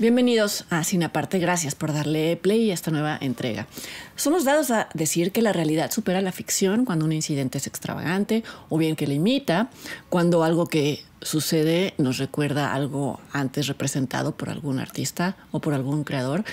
Bienvenidos a Cine Aparte, gracias por darle play a esta nueva entrega. Somos dados a decir que la realidad supera la ficción cuando un incidente es extravagante o bien que la imita, cuando algo que sucede nos recuerda algo antes representado por algún artista o por algún creador.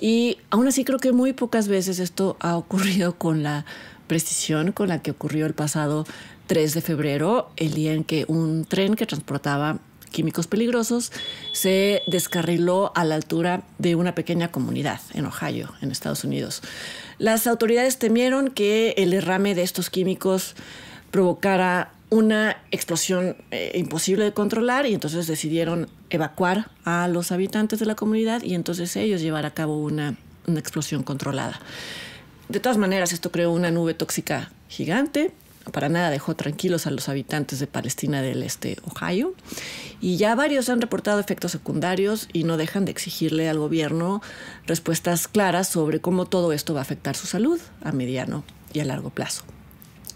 Y aún así creo que muy pocas veces esto ha ocurrido con la precisión con la que ocurrió el pasado 3 de febrero, el día en que un tren que transportaba químicos peligrosos, se descarriló a la altura de una pequeña comunidad en Ohio, en Estados Unidos. Las autoridades temieron que el derrame de estos químicos provocara una explosión eh, imposible de controlar y entonces decidieron evacuar a los habitantes de la comunidad y entonces ellos llevar a cabo una, una explosión controlada. De todas maneras, esto creó una nube tóxica gigante, para nada dejó tranquilos a los habitantes de Palestina del Este, Ohio. Y ya varios han reportado efectos secundarios y no dejan de exigirle al gobierno respuestas claras sobre cómo todo esto va a afectar su salud a mediano y a largo plazo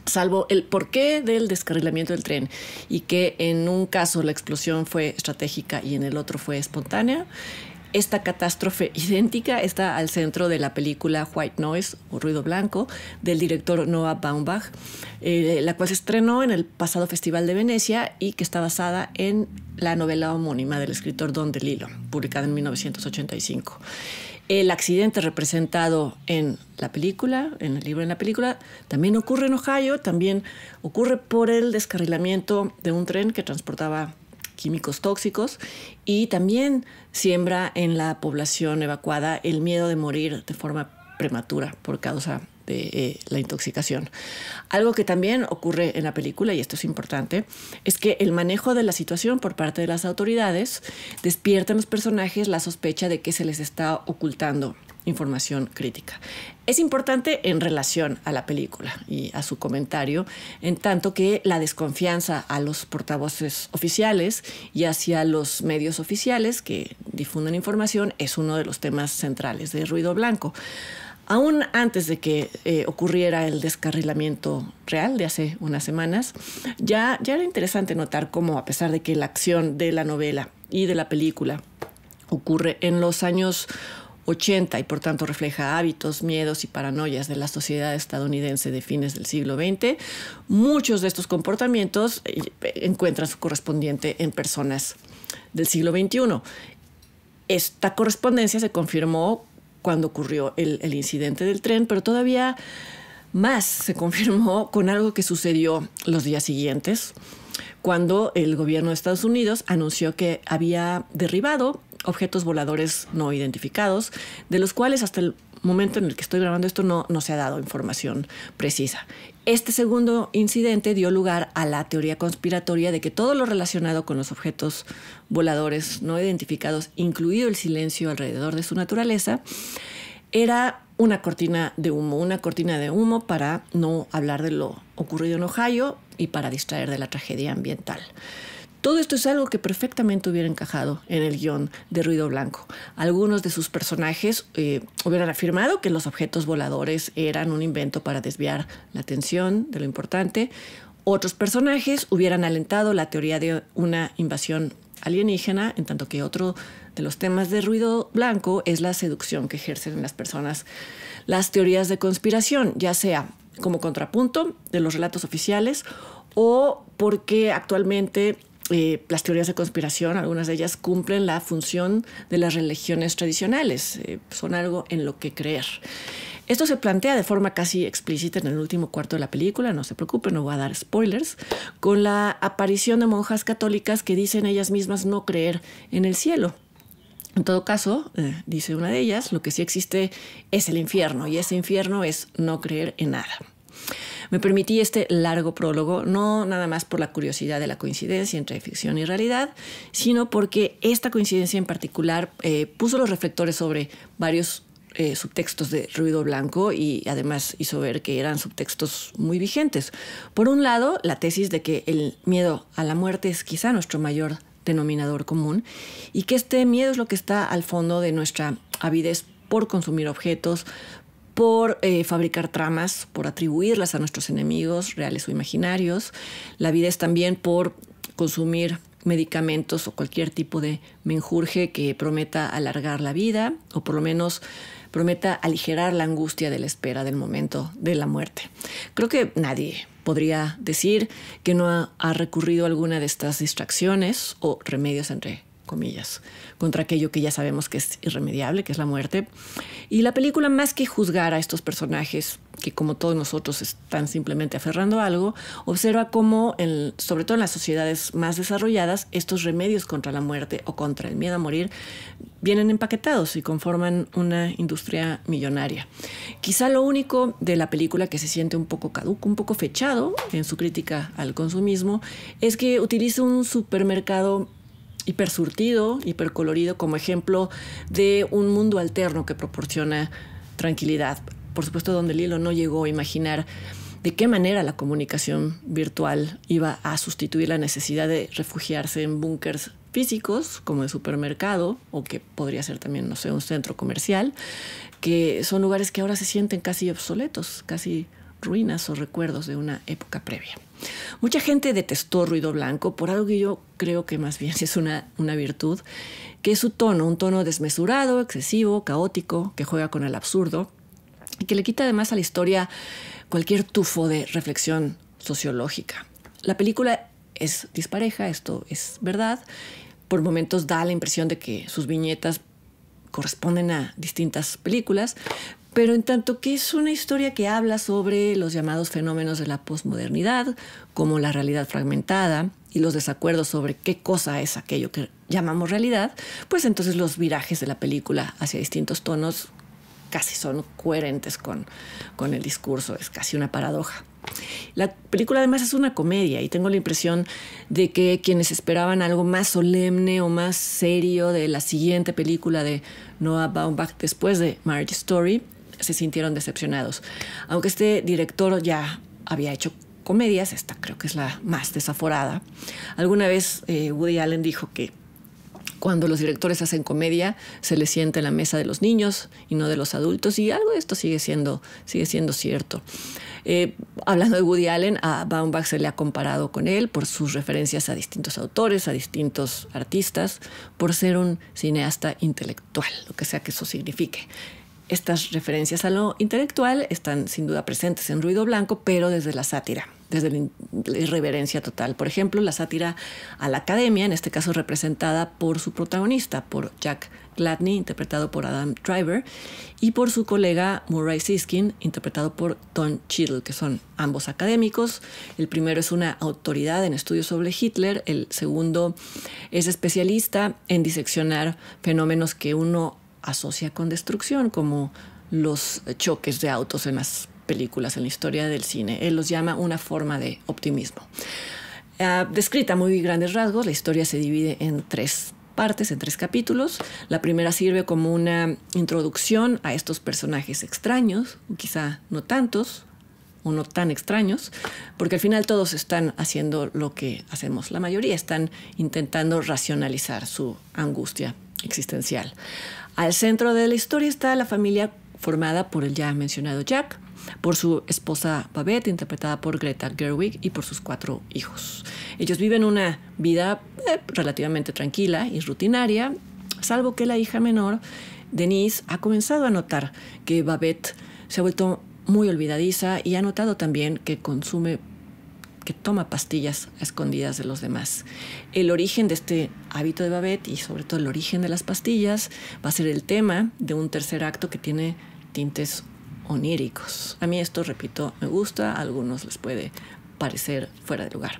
salvo el porqué del descarrilamiento del tren y que en un caso la explosión fue estratégica y en el otro fue espontánea. Esta catástrofe idéntica está al centro de la película White Noise o Ruido Blanco del director Noah Baumbach, eh, la cual se estrenó en el pasado Festival de Venecia y que está basada en la novela homónima del escritor Don DeLillo, publicada en 1985. El accidente representado en la película, en el libro en la película, también ocurre en Ohio, también ocurre por el descarrilamiento de un tren que transportaba químicos tóxicos y también siembra en la población evacuada el miedo de morir de forma prematura por causa de eh, la intoxicación. Algo que también ocurre en la película, y esto es importante, es que el manejo de la situación por parte de las autoridades despierta en los personajes la sospecha de que se les está ocultando información crítica. Es importante en relación a la película y a su comentario, en tanto que la desconfianza a los portavoces oficiales y hacia los medios oficiales que difunden información es uno de los temas centrales de Ruido Blanco. Aún antes de que eh, ocurriera el descarrilamiento real de hace unas semanas, ya, ya era interesante notar cómo, a pesar de que la acción de la novela y de la película ocurre en los años 80 y por tanto refleja hábitos, miedos y paranoias de la sociedad estadounidense de fines del siglo XX, muchos de estos comportamientos eh, encuentran su correspondiente en personas del siglo XXI. Esta correspondencia se confirmó cuando ocurrió el incidente del tren, pero todavía más se confirmó con algo que sucedió los días siguientes, cuando el gobierno de Estados Unidos anunció que había derribado objetos voladores no identificados, de los cuales hasta el momento en el que estoy grabando esto no, no se ha dado información precisa. Este segundo incidente dio lugar a la teoría conspiratoria de que todo lo relacionado con los objetos voladores no identificados, incluido el silencio alrededor de su naturaleza, era una cortina de humo, una cortina de humo para no hablar de lo ocurrido en Ohio y para distraer de la tragedia ambiental. Todo esto es algo que perfectamente hubiera encajado en el guion de Ruido Blanco. Algunos de sus personajes eh, hubieran afirmado que los objetos voladores eran un invento para desviar la atención de lo importante. Otros personajes hubieran alentado la teoría de una invasión alienígena, en tanto que otro de los temas de ruido blanco es la seducción que ejercen en las personas las teorías de conspiración, ya sea como contrapunto de los relatos oficiales o porque actualmente eh, las teorías de conspiración, algunas de ellas cumplen la función de las religiones tradicionales, eh, son algo en lo que creer. Esto se plantea de forma casi explícita en el último cuarto de la película, no se preocupen, no voy a dar spoilers, con la aparición de monjas católicas que dicen ellas mismas no creer en el cielo. En todo caso, eh, dice una de ellas, lo que sí existe es el infierno y ese infierno es no creer en nada. Me permití este largo prólogo, no nada más por la curiosidad de la coincidencia entre ficción y realidad, sino porque esta coincidencia en particular eh, puso los reflectores sobre varios eh, subtextos de ruido blanco y además hizo ver que eran subtextos muy vigentes. Por un lado, la tesis de que el miedo a la muerte es quizá nuestro mayor denominador común y que este miedo es lo que está al fondo de nuestra avidez por consumir objetos, por eh, fabricar tramas, por atribuirlas a nuestros enemigos, reales o imaginarios. La vida es también por consumir medicamentos o cualquier tipo de menjurje que prometa alargar la vida o por lo menos prometa aligerar la angustia de la espera del momento de la muerte. Creo que nadie podría decir que no ha, recurrido a alguna de estas distracciones o remedios entre comillas, contra aquello que ya sabemos que es irremediable, que es la muerte. Y la película, más que juzgar a estos personajes que como todos nosotros están simplemente aferrando algo, observa cómo, sobre todo en las sociedades más desarrolladas, estos remedios contra la muerte o contra el miedo a morir vienen empaquetados y conforman una industria millonaria. Quizá lo único de la película que se siente un poco caduco, un poco fechado en su crítica al consumismo, es que utiliza un supermercado hipersurtido, hipercolorido como ejemplo de un mundo alterno que proporciona tranquilidad. Por supuesto donde Lilo no llegó a imaginar de qué manera la comunicación virtual iba a sustituir la necesidad de refugiarse en búnkers físicos, como el supermercado, o que podría ser también, no sé, un centro comercial, que son lugares que ahora se sienten casi obsoletos, casi ruinas o recuerdos de una época previa. Mucha gente detestó Ruido Blanco por algo que yo creo que más bien es una, una virtud, que es su tono, un tono desmesurado, excesivo, caótico, que juega con el absurdo, y que le quita además a la historia cualquier tufo de reflexión sociológica. La película es dispareja, esto es verdad. Por momentos da la impresión de que sus viñetas corresponden a distintas películas, pero en tanto que es una historia que habla sobre los llamados fenómenos de la posmodernidad, como la realidad fragmentada y los desacuerdos sobre qué cosa es aquello que llamamos realidad, pues entonces los virajes de la película hacia distintos tonos casi son coherentes con, con el discurso, es casi una paradoja. La película además es una comedia y tengo la impresión de que quienes esperaban algo más solemne o más serio de la siguiente película de Noah Baumbach después de Marriage Story se sintieron decepcionados. Aunque este director ya había hecho comedias, esta creo que es la más desaforada. Alguna vez eh, Woody Allen dijo que cuando los directores hacen comedia, se les siente en la mesa de los niños y no de los adultos, y algo de esto sigue siendo, sigue siendo cierto. Eh, hablando de Woody Allen, a Baumbach se le ha comparado con él por sus referencias a distintos autores, a distintos artistas, por ser un cineasta intelectual, lo que sea que eso signifique. Estas referencias a lo intelectual están sin duda presentes en Ruido Blanco, pero desde la sátira, desde la irreverencia total. Por ejemplo, la sátira a la academia, en este caso representada por su protagonista, por Jack Gladney, interpretado por Adam Driver, y por su colega Murray Siskin, interpretado por Tom Cheadle, que son ambos académicos. El primero es una autoridad en estudios sobre Hitler, el segundo es especialista en diseccionar fenómenos que uno asocia con destrucción, como los choques de autos en las películas, en la historia del cine. Él los llama una forma de optimismo. Ah, descrita muy grandes rasgos, la historia se divide en tres partes, en tres capítulos. La primera sirve como una introducción a estos personajes extraños, quizá no tantos o no tan extraños, porque al final todos están haciendo lo que hacemos. La mayoría están intentando racionalizar su angustia existencial. Al centro de la historia está la familia formada por el ya mencionado Jack, por su esposa Babette, interpretada por Greta Gerwig, y por sus cuatro hijos. Ellos viven una vida eh, relativamente tranquila y rutinaria, salvo que la hija menor, Denise, ha comenzado a notar que Babette se ha vuelto muy olvidadiza y ha notado también que consume que toma pastillas escondidas de los demás. El origen de este hábito de Babette y sobre todo el origen de las pastillas va a ser el tema de un tercer acto que tiene tintes oníricos. A mí esto, repito, me gusta, a algunos les puede parecer fuera de lugar.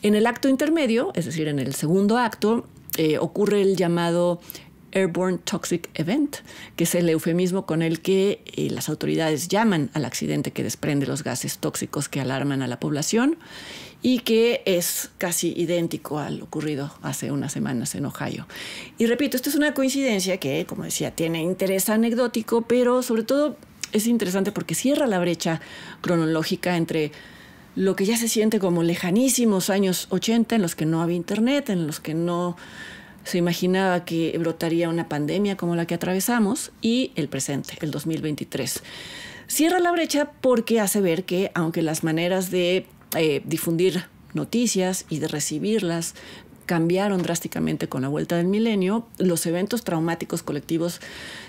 En el acto intermedio, es decir, en el segundo acto, eh, ocurre el llamado Airborne Toxic Event, que es el eufemismo con el que eh, las autoridades llaman al accidente que desprende los gases tóxicos que alarman a la población y que es casi idéntico al ocurrido hace unas semanas en Ohio. Y repito, esto es una coincidencia que, como decía, tiene interés anecdótico, pero sobre todo es interesante porque cierra la brecha cronológica entre lo que ya se siente como lejanísimos años 80 en los que no había internet, en los que no se imaginaba que brotaría una pandemia como la que atravesamos y el presente, el 2023. Cierra la brecha porque hace ver que aunque las maneras de eh, difundir noticias y de recibirlas cambiaron drásticamente con la vuelta del milenio, los eventos traumáticos colectivos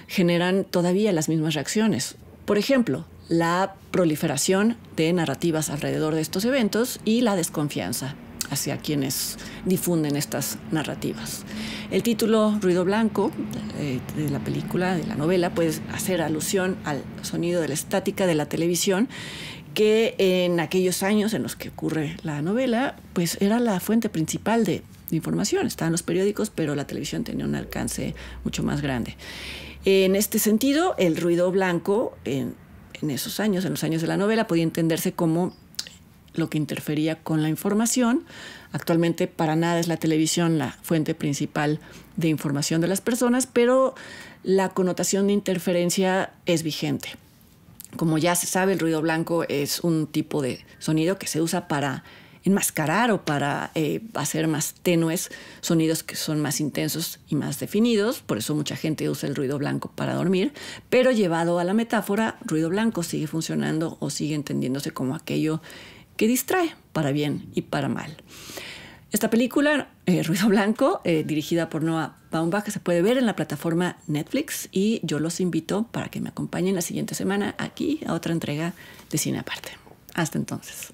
generan todavía las mismas reacciones. Por ejemplo, la proliferación de narrativas alrededor de estos eventos y la desconfianza hacia quienes difunden estas narrativas. El título Ruido Blanco eh, de la película, de la novela, puede hacer alusión al sonido de la estática de la televisión que en aquellos años en los que ocurre la novela, pues era la fuente principal de, información. Estaban los periódicos, pero la televisión tenía un alcance mucho más grande. En este sentido, el ruido blanco en, en esos años, en los años de la novela, podía entenderse como lo que interfería con la información. Actualmente para nada es la televisión la fuente principal de información de las personas, pero la connotación de interferencia es vigente. Como ya se sabe, el ruido blanco es un tipo de sonido que se usa para enmascarar o para eh, hacer más tenues sonidos que son más intensos y más definidos. Por eso mucha gente usa el ruido blanco para dormir. Pero llevado a la metáfora, ruido blanco sigue funcionando o sigue entendiéndose como aquello que distrae para bien y para mal. Esta película, eh, Ruido Blanco, eh, dirigida por Noah Baumbach, se puede ver en la plataforma Netflix y yo los invito para que me acompañen la siguiente semana aquí a otra entrega de Cine Aparte. Hasta entonces.